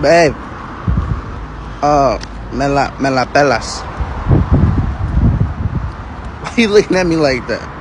Babe. Oh, uh, me la, me la pelas. Why you looking at me like that?